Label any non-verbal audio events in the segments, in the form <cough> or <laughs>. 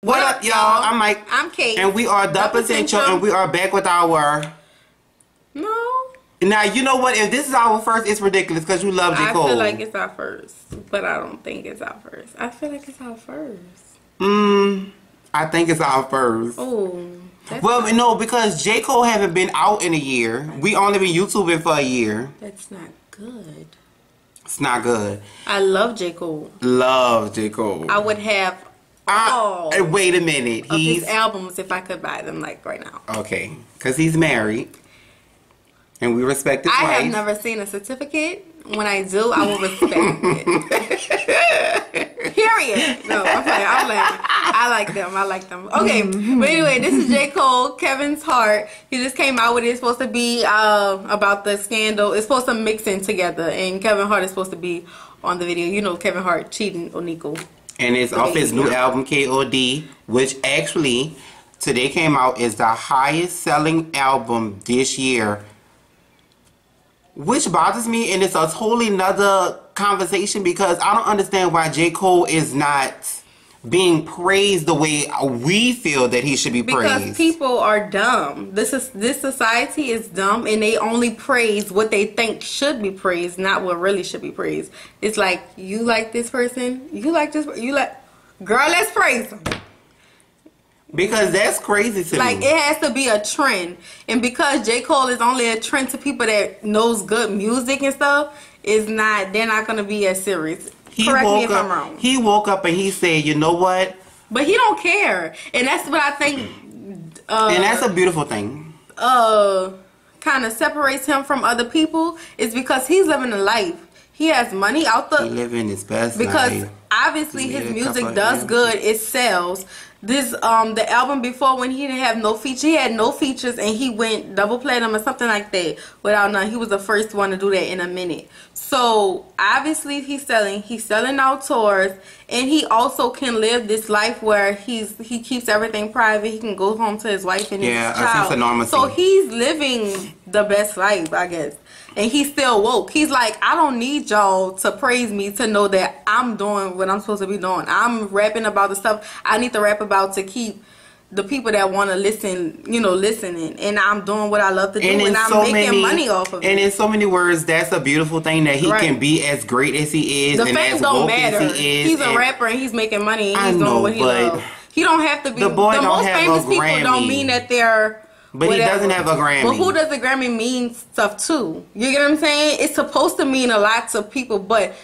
What up, y'all? I'm Mike. I'm Kate. And we are The, The Potential, Potential. and we are back with our. No. Now, you know what? If this is our first, it's ridiculous because you love J. I Cole. I feel like it's our first, but I don't think it's our first. I feel like it's our first. Mmm, I think it's our first. Oh. Well, no, because J. Cole haven't been out in a year. We only been YouTubing for a year. that's not good. It's not good. I love J. Cole. Love J. Cole. I would have I- uh, wait a minute. He's albums if I could buy them like right now. okay because he's married, and we respect his I wife. have never seen a certificate. When I do, I will respect it. <laughs> Period. No, I'm playing. I'm playing. I like them. I like them. Okay, but anyway, this is J. Cole, Kevin's Heart. He just came out with it. It's supposed to be uh, about the scandal. It's supposed to mix in together, and Kevin Hart is supposed to be on the video. You know, Kevin Hart cheating on Nico. And it's off his new album KOD, which actually today came out is the highest selling album this year. Which bothers me, and it's a totally nother conversation because I don't understand why J. Cole is not being praised the way we feel that he should be praised. Because people are dumb. This is this society is dumb, and they only praise what they think should be praised, not what really should be praised. It's like you like this person, you like this, you like, girl, let's praise them. because that's crazy to Like me. Like it has to be a trend, and because J Cole is only a trend to people that knows good music and stuff, is not. They're not gonna be as serious. He Correct me woke if up, I'm wrong. He woke up and he said, "You know what?" but he don't care, and that's what I think. Uh, And that's a beautiful thing. uh kind of separates him from other people is because he's living a life. He has money out the. He living his best because life. obviously his music does good. It sells. This um the album before when he didn't have no feature, he had no features and he went double platinum or something like that without none. He was the first one to do that in a minute. So obviously he's selling. He's selling out tours, and he also can live this life where he's he keeps everything private. He can go home to his wife and Yeah, his child. So he's living the best life, I guess. And he's still woke. He's like, I don't need y'all to praise me to know that I'm doing what I'm supposed to be doing. I'm rapping about the stuff I need to rap about to keep the people that want to listen, you know, listening. And I'm doing what I love to do, and, in I'm so making many, money off of And it. in so many words, that's a beautiful thing that he Right. can be as great as he is The and fame as don't woke matter. as he is. He's a rapper and he's making money. And I he's know, doing what he loves. He don't have to be. the boy don't most famous people don't mean that they're. But he doesn't have a Grammy. But who does the Grammy mean stuff to? You get what I'm saying? It's supposed to mean a lot to people, but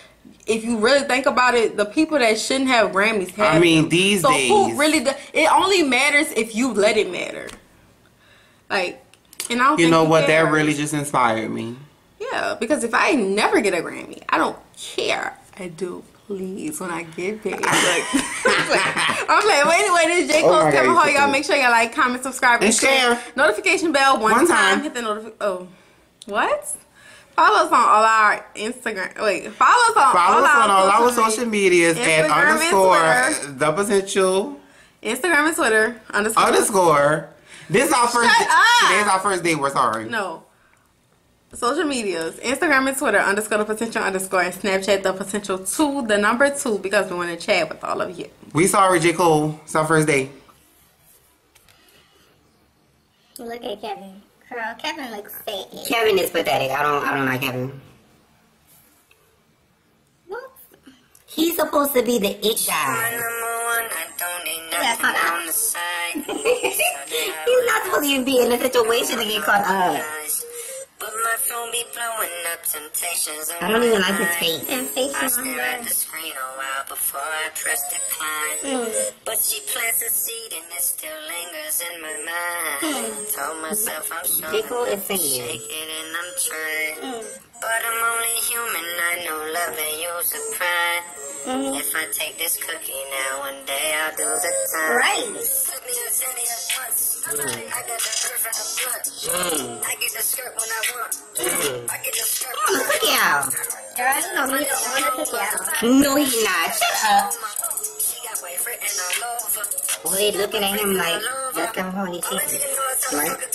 if you really think about it, the people that shouldn't have Grammys have. I mean, them. these so days- who really? Does, it only matters if you let it matter. Like, and I don't. You know what? That really just inspired me. Yeah, because if I never get a Grammy, I don't care. I do, please, when I get paid. <laughs> Like, <laughs> I'm like, well, anyway, this is J. Oh Cole's my Kevin so Y'all make sure y'all like, comment, subscribe, And share. Notification bell one, One time. time. Hit the notification. Oh, what? Follow us on all our Instagram. Wait, follow us on Follow all us our on all our social social medias at Instagram and underscore the potential Instagram and Twitter underscore. underscore. This is our first. Shut up! Today's our first day. We're sorry. No. Social medias, Instagram and Twitter, underscore the potential underscore, and Snapchat the potential two, the number two, because we want to chat with all of you. We sorry, J Cole. It's our first day. Look at Kevin. Girl, Kevin looks sad. Kevin is pathetic. I don't. I don't like Kevin. What? He's supposed to be the it guy. Yeah, hold on. <laughs> He's not supposed to even be in a situation to get caught up. I don't even like his face. Temptation I stare at the screen a while before I press decline. But she plants a seed and it still lingers in my mind. Told myself I'm strong. J. Is Shake singing. it and I'm trying. But I'm only human. I know love ain't yours to pride. If I take this cookie now, one day I'll do the time. Right. Once. I got blunt. I get the skirt when I want. I get the skirt Come on, the cookie out. Girl, you don't want cookie out. No, he's not. Shut up. Well, looking at him like that's Kevin Hart. He's cheating. Right?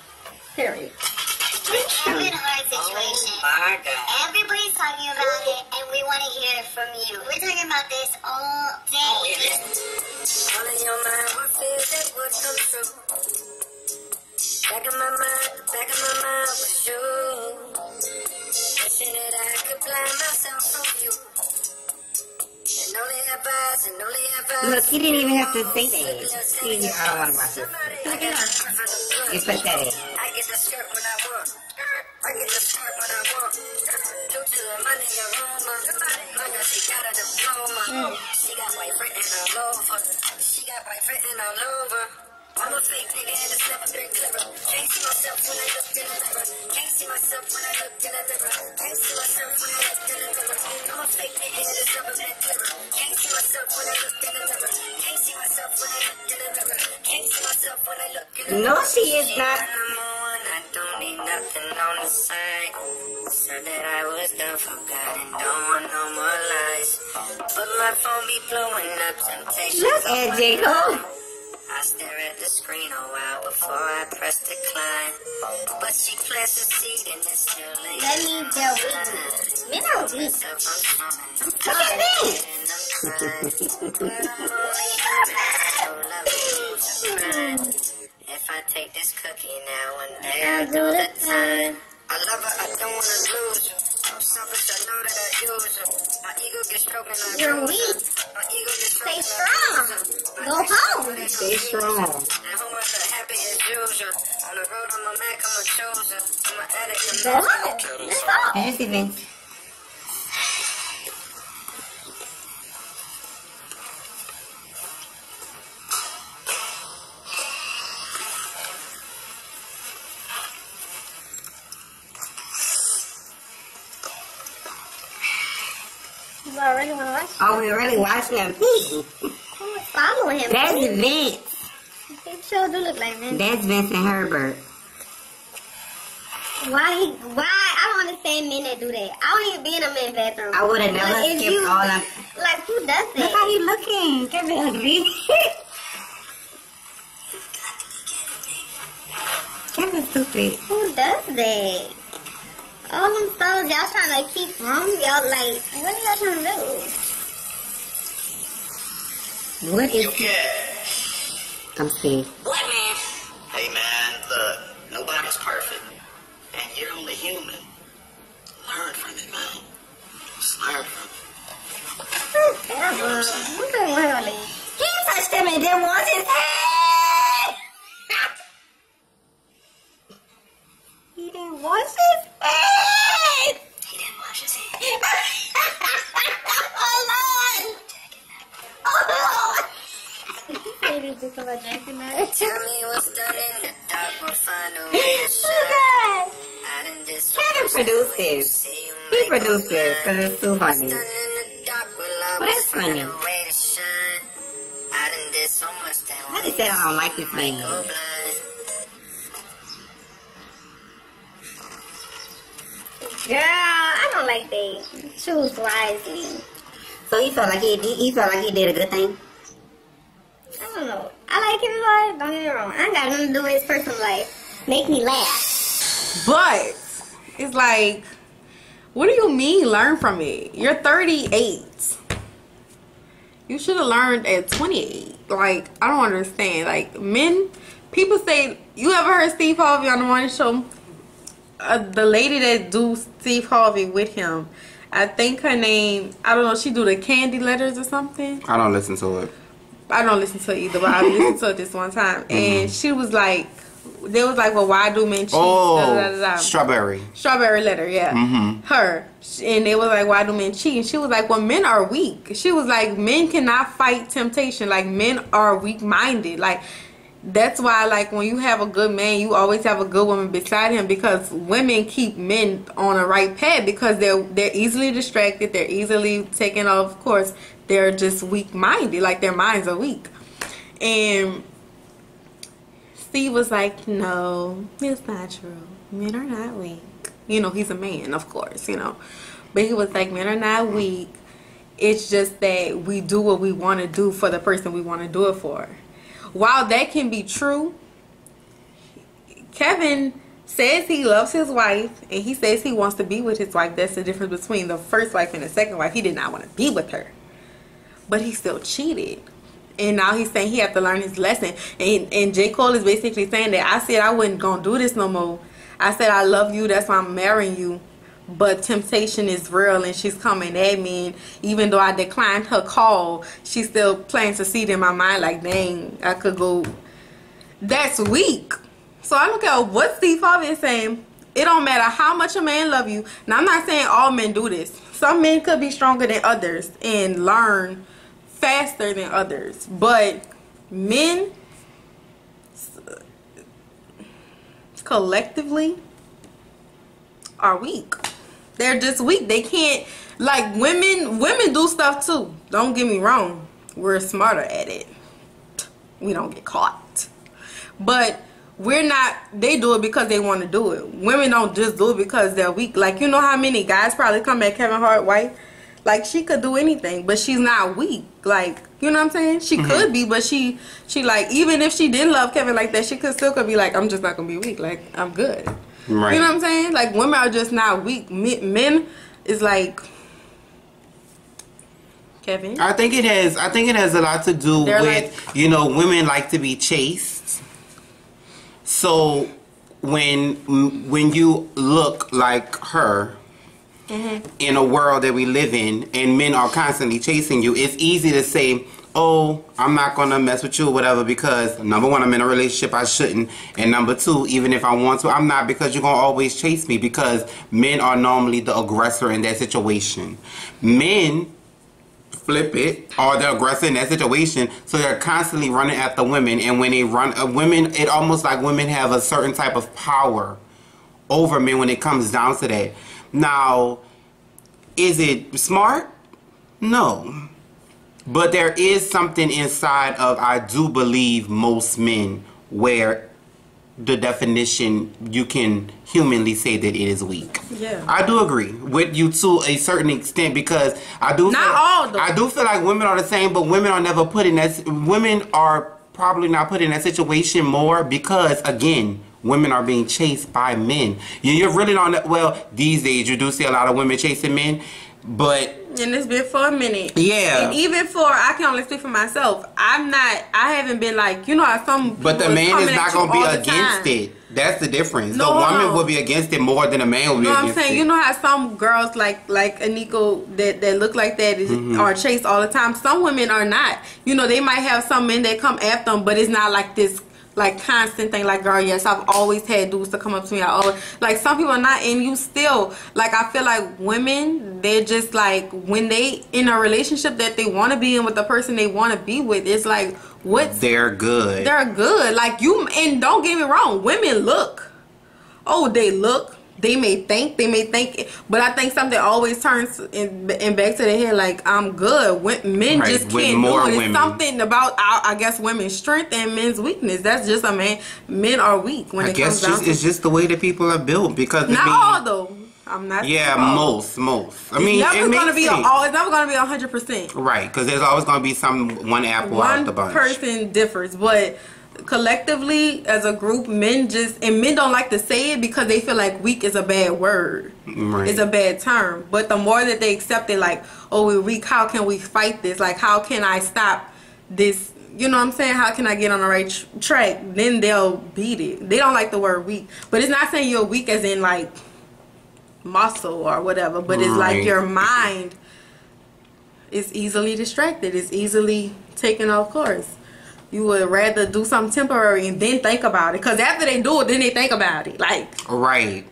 Period. I'm in a hard situation. Oh, my God. Everybody's talking about it, and we want to hear from you. We're talking about this all day. Oh, all in your mind, what feels that would come true? Back in my mind, back in my mind was you. Wishing that I could blind myself from you. And only advice, and only advice. Look, he didn't even have to say that. He didn't, I don't want to watch this. It's pathetic. I get the I get the when I want. Due to the money aroma. My mm. she got a diploma. She got white written all over. She got white written all over. I'm a fake nigga and it's never been clever. Can't see myself when I look in the mirror. Can't see myself when I look in the mirror. Can't see myself when I look in the mirror. I'm a fake nigga and it's never been clever. Can't see myself when I look in the mirror. Can't see myself when I look in the mirror. Can't see myself when I look in the mirror. No, she is not. I don't need nothing on the side. Said that I was done for God and don't want no more lies. But my phone be blowing up temptations. Look at J. I stare at the screen a while before I press decline. But she plants a seed and it's still late. They're weak. Men are weak. Look at me! If I take this cookie now, one day I'll do the time. I love her, I don't wanna lose her. I'm selfish, I know that I use her. My ego gets stroking, I You're weak. My ego gets Stay stroking, I strong. bruise her. Go home. Stay strong. At home, I'm the happy as usual. On the road, I'm a Mac, I'm a chooser. I'm an addict, I'm Go not home. That's all. There's Oh, we really watching. Who is <laughs> following him? That's Vince. He sure do look like him. That's Vincent Herbert. Why? He, why? I don't understand men that do that. I don't even be in a men's bathroom. I would have never if skipped you- all of. Like who does Look how that? he looking. Kevin ugly. Kevin stupid. Who does that? All them souls y'all trying to keep from y'all like what are y'all trying to do? What is? Okay. I'm seeing. What, man? Hey man, look, nobody's perfect. And you're only human. Learn from it, man. Just learn from it. Terrible. What's going on? He touched him and then was his head. This. He produced this because it's too funny. Done in the dark, we'll Well, always that's find funny. a way to shine. Out in this so much that I just said I don't like this man. go blind. Girl, I don't like that. Choose wisely. So he felt like he, he, he felt like he did a good thing. I don't know. I like his life. Don't get me wrong. I ain't got nothing to do with his personal life. Make me laugh. But it's like, what do you mean learn from it? You're 38. You should have learned at 28. Like, I don't understand. Like, men, people say, you ever heard Steve Harvey on the morning show? Uh, the lady that do Steve Harvey with him, I think her name, I don't know, she do the candy letters or something. I don't listen to it. I don't listen to it either, but I listened to it this one time. <laughs> And she was like, they was like, well, why do men cheat? Oh, Da, da, da, strawberry. Strawberry letter, yeah. Mhm. Her. And they was like, why do men cheat? And she was like, well, men are weak. She was like, men cannot fight temptation. Like, men are weak minded. Like, that's why like when you have a good man you always have a good woman beside him because women keep men on a right path because they're they're easily distracted they're easily taken off course they're just weak minded like their minds are weak and steve was like no it's not true men are not weak you know he's a man of course you know but he was like men are not weak it's just that we do what we want to do for the person we want to do it for while that can be true, Kevin says he loves his wife and he says he wants to be with his wife. That's the difference between the first wife and the second wife. He did not want to be with her, but he still cheated. And now he's saying he have to learn his lesson. And and J. Cole is basically saying that I said I wasn't gonna do this no more. I said I love you, that's why I'm marrying you. But temptation is real and she's coming at me. And even though I declined her call, she still plants a seed in my mind like, dang, I could go. That's weak. So I look at what Steve Harvey is saying. It don't matter how much a man love you. Now I'm not saying all men do this. Some men could be stronger than others and learn faster than others. But men collectively are weak. They're just weak. They can't like women women do stuff too. Don't get me wrong. We're smarter at it. We don't get caught. But we're not they do it because they want to do it. Women don't just do it because they're weak. Like you know how many guys probably come at Kevin Hart wife? Like she could do anything, but she's not weak. Like you know what I'm saying? She mm-hmm. could be, but she she like even if she didn't love Kevin like that, she could still could be like, I'm just not gonna be weak. Like I'm good. Right. You know what I'm saying? Like women are just not weak. Men is like Kevin. I think it has. I think it has a lot to do They're with like, you know women like to be chased. So when when you look like her mm-hmm. in a world that we live in, and men are constantly chasing you, it's easy to say oh, I'm not gonna mess with you or whatever because number one, I'm in a relationship I shouldn't, and number two, even if I want to, I'm not because you're gonna always chase me because men are normally the aggressor in that situation. Men flip it are the aggressor in that situation so they're constantly running after women and when they run uh, women it almost like women have a certain type of power over men when it comes down to that now is it smart no but there is something inside of, I do believe, most men where the definition you can humanly say that it is weak. Yeah. I do agree with you to a certain extent because I do not feel, all though. I do feel like women are the same, but women are never put in that women are probably not put in that situation more because again women are being chased by men. You're really not well these days you do see a lot of women chasing men, but and it's been for a minute. Yeah. And even for I can only speak for myself. I'm not. I haven't been like you know how some. But the man is not gonna be against it. That's the difference. No, the woman will be against it more than a man will be no, I'm saying it. you know how some girls like like Aniko that that look like that is, mm-hmm. are chased all the time. Some women are not. You know they might have some men that come after them, but it's not like this like constant thing like girl yes i've always had dudes to come up to me. I always like some people are not and you still. Like i feel like women they're just like when they in a relationship that they want to be in with the person they want to be with it's like what? They're good. They're good. Like you and don't get me wrong women look. Oh they look they may think they may think but i think something always turns in, in back to the head like i'm good when, men right, just can't do it it's something about our, i guess women's strength and men's weakness that's just a man men are weak when I it guess comes just, down to it's just the way that people are built because not all though I'm not. Yeah, most, most. I mean, it's never it gonna be. A, oh, it's never gonna be hundred percent. Right, because there's always gonna be some one apple one out the bunch. One person differs, but collectively as a group men just and men don't like to say it because they feel like weak is a bad word. Right. it's a bad term. But the more that they accept it like oh we're weak how can we fight this? Like how can i stop this? You know what i'm saying? How can i get on the right tr- track? Then they'll beat it. They don't like the word weak. But it's not saying you're weak as in like muscle or whatever but right. it's like your mind is easily distracted. It's easily taken off course you would rather do something temporary and then think about it. Because after they do it, then they think about it. Like right.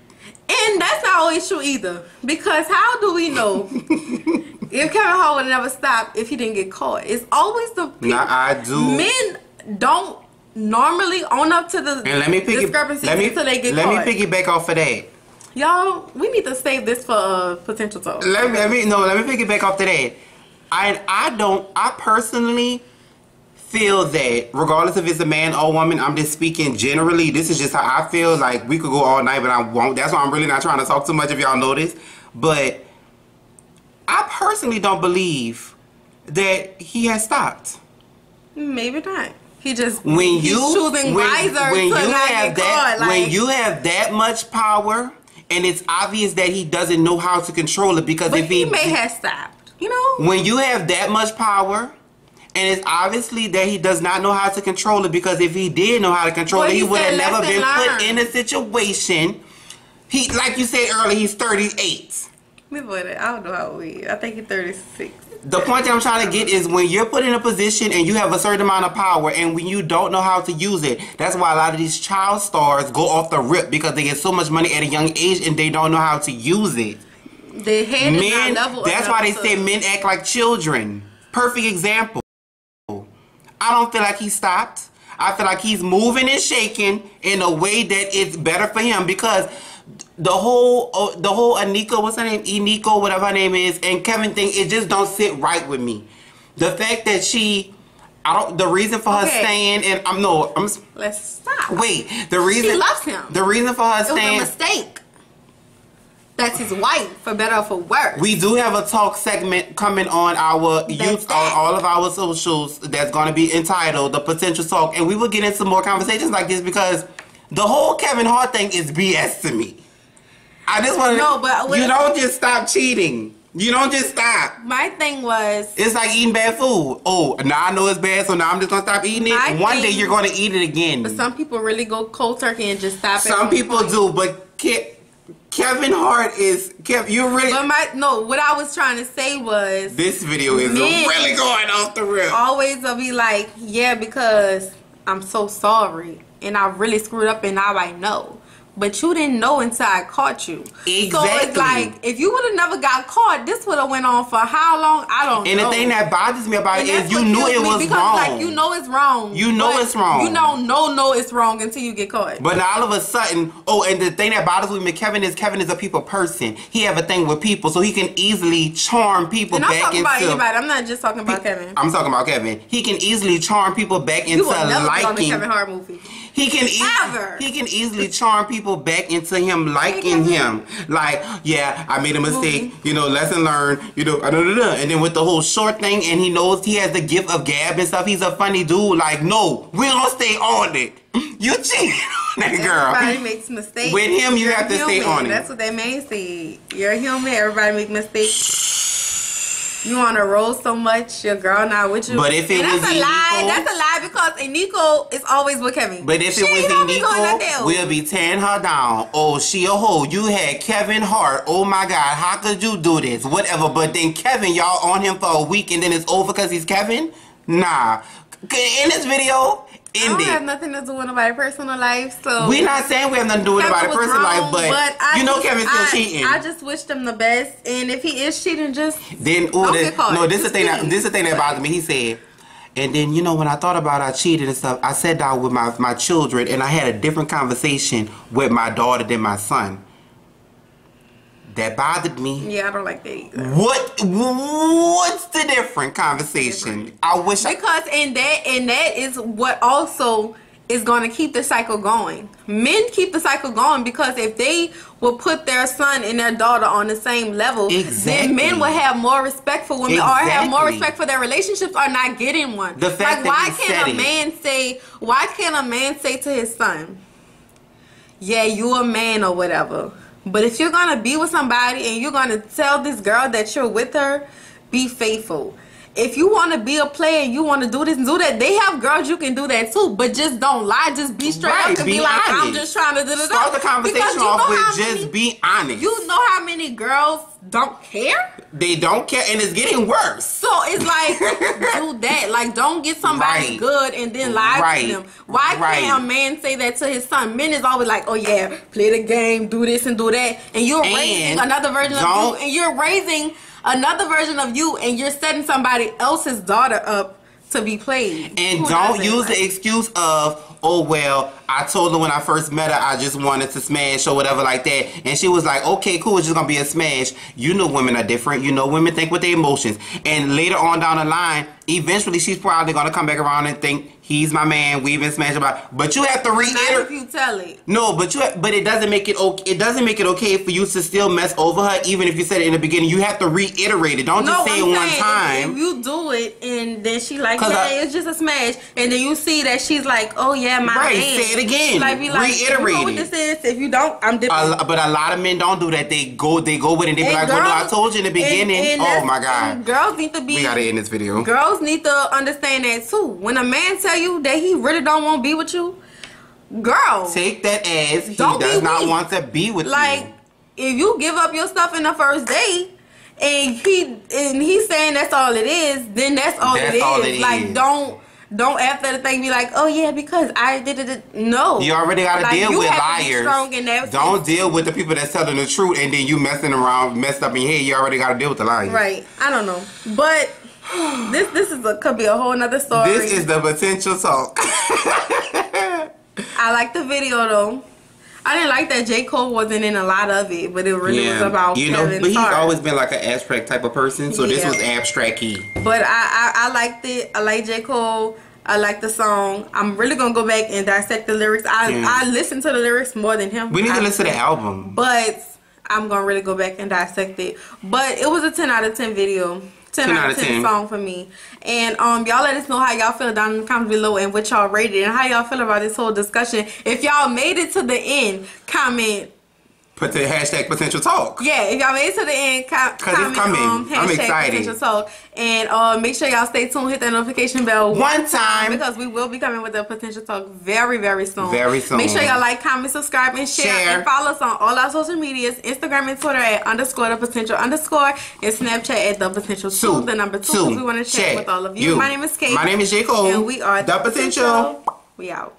And that's not always true either. Because how do we know <laughs> if Kevin Hart would never stop if he didn't get caught? It's always the people. Nah, I do. Men don't normally own up to the And let me pick discrepancies let me until they get let caught. me piggyback off of that. Y'all, we need to save this for a potential talk. Let me, let me no, let me piggyback off of that. I I don't I personally feel that regardless if it's a man or woman, I'm just speaking generally. This is just how I feel. Like we could go all night, but I won't. That's why I'm really not trying to talk too much. If y'all this, but I personally don't believe that he has stopped. Maybe not. He just when you choosing when, wiser when you have that caught. Like, when you have that much power and it's obvious that he doesn't know how to control it because but if he, he, may have stopped. You know, when you have that much power and it's obviously that he does not know how to control it because if he did know how to control But it he would have never been put in a situation he like you said earlier he's 38 me put. I don't know how old he is. I think he's thirty six. the point that I'm trying to get is when you're put in a position and you have a certain amount of power and when you don't know how to use it, that's why a lot of these child stars go off the rip because they get so much money at a young age and they don't know how to use it. The is Men, that's why they say men act like children. Perfect example. I don't feel like he stopped. I feel like he's moving and shaking in a way that it's better for him because the whole uh, the whole Anika, what's her name, Eniko, whatever her name is, and Kevin thing, it just don't sit right with me. The fact that she, I don't, the reason for her Okay. staying, and I'm no, I'm Let's stop. wait, the reason she loves him. The reason for her it was a staying, mistake. That's his wife, for better or for worse. We do have a talk segment coming on our That's youth, that. on all of our socials that's going to be entitled "The Potential Talk," and we will get into more conversations like this because the whole Kevin Hart thing is BS to me. I just want to No, but you don't just stop cheating. You don't just stop. My thing was It's like eating bad food. Oh, now I know it's bad, so now I'm just gonna stop eating it. One day you're gonna eat it again. But some people really go cold turkey and just stop. Some people point. do, but Ke- Kevin Hart is Kev. You really. But my no, what I was trying to say was this video is really going off the rip. always I'll be like, yeah, because I'm so sorry and I really screwed up and now I know. But you didn't know until I caught you. Exactly. So it's like if you would have never got caught, this would have went on for how long? I don't And know. the thing that bothers me about And it you knew it was because, wrong. Like you know it's wrong. You know it's wrong. You don't know no no, it's wrong until you get caught. But now all of a sudden, oh, and the thing that bothers me with Kevin is Kevin is a people person. He have a thing with people, so he can easily charm people and I'm back talking about anybody. I'm not just talking about Kevin. I'm talking about Kevin. He can easily charm people back into you will never be on the. Kevin Hart movie. He can Ever. he can easily charm people back into him liking him. Like, yeah, I made a mistake. Mm-hmm. You know, lesson learned. You know, da, da, da, and then with the whole short thing, and he knows he has the gift of gab and stuff. He's a funny dude. Like, no, we gonna stay on it. <laughs> You cheated on that Everybody girl. makes mistakes. With him, you You're have to stay human. on it. That's what that man said. You're human. Everybody make mistakes. You want to roll so much, your girl not with you. But if it and that's was a lie. That's a lie because Eniko is always with Kevin. But if She it was Eniko, we'll be tearing her down. Oh, she a hoe. You had Kevin Hart. Oh my God, how could you do this? Whatever. But then Kevin, y'all on him for a week and then it's over because he's Kevin? Nah. In this video, I don't have nothing to do with nobody's personal life, so we're not saying we have nothing to do with Kevin about a was personal life, wrong, but, I you know just- Kevin's still I- cheating. I just wish him the best, and if he is cheating, just then ooh, Don't caught. no, this is the thing that this is the thing that bothered me. He said, and then you know when I thought about I cheated and stuff, I sat down with my my children and I had a different conversation with my daughter than my son. That bothered me. yeah, I don't like that either. What what's the different conversation? I wish I Because and that and that is what also is going to keep the cycle going. Men keep the cycle going because if they will put their son and their daughter on the same level, Exactly. then men will have more respect for women or have more respect for their relationships or not getting one. The fact like why can't a it. man say why can't a man say to his son, Yeah, you a man or whatever. But if you're gonna be with somebody and you're gonna tell this girl that you're with her, be faithful. If you want to be a player and you want to do this and do that, they have girls you can do that too. But just don't lie. Just be straight Right, up and be be, like, I'm just trying to do this. start the conversation off with just be honest. You know how many girls don't care? they don't care and it's getting worse. So it's like <laughs> do that. Like don't get somebody Right. good and then lie Right. to them. Why can't a man say that to his son? Men is always like, oh yeah, play the game, do this and do that, and you're And raising another version of you, and you're raising another version of you, and you're setting somebody else's daughter up to be played. And Who don't use Like, the excuse of, oh well, I told her when I first met her I just wanted to smash or whatever like that. And she was like, okay, cool, it's just gonna be a smash. You know women are different. You know women think with their emotions. And later on down the line, eventually she's probably gonna come back around and think he's my man, we've been smashing about but you have to Not if reiterate you tell it. no, but you but it doesn't make it okay. It doesn't make it okay for you to still mess over her, even if you said it in the beginning. You have to reiterate it. Don't No, just say I'm it one saying, if- time. If, you do it and then she like, yeah, I- it's just a smash, and then you see that she's like, oh yeah, my Right, man. say it again. Like, be like, you know Reiterate what this is. If you don't, I'm different. but a lot of men don't do that. They go, they go with it. and They be And like, "Well, no, I told you in the beginning." and- and oh my god, Girls need to be. we gotta end this video. Girls need to understand that too. When a man tell you that he really don't want to be with you, girl, Take that as he does not weak. want to be with like you. Like, if you give up your stuff in the first date and he and he's saying that's all it is, then that's all That's it is. all it like don't don't after the thing be like, oh yeah, because I did it. No, You already gotta Like, deal with to liars. strong in that Don't deal with the people that's telling the truth, and then you messing around, messed up in your head. You already gotta deal with the liars. Right. I don't know, but <gasps> this this is a could be a whole nother story. This is the potential talk. <laughs> I like the video though. I didn't like that J Cole wasn't in a lot of it, but it really was about you know, Kevin but he's Hart. always been like an abstract type of person. So this was abstracty. But I, I I liked it. I like J Cole. I like the song. I'm really gonna go back and dissect the lyrics. I Yeah. I listen to the lyrics more than him. We need to listen to the album. But I'm gonna really go back and dissect it. But it was a 10 out of 10 video. 10, out of 10, song for me. And um y'all let us know how y'all feel down in the comments below and what y'all rated and how y'all feel about this whole discussion. If y'all made it to the end, comment Put the hashtag potential talk. yeah, if y'all made it to the end, com- comment coming. um, I'm excited. potential talk, and uh, make sure y'all stay tuned. Hit that notification bell One time. because we will be coming with the potential talk very, very soon. Very soon. Make sure y'all like, comment, subscribe, and share, Share. and follow us on all our social medias: Instagram and Twitter at underscore the potential underscore, and Snapchat at the potential two, Two. the number two. Two. we want to share Chat. with all of you. You. My name is Kate. My name is J. Cole. and we are The Potential. We out.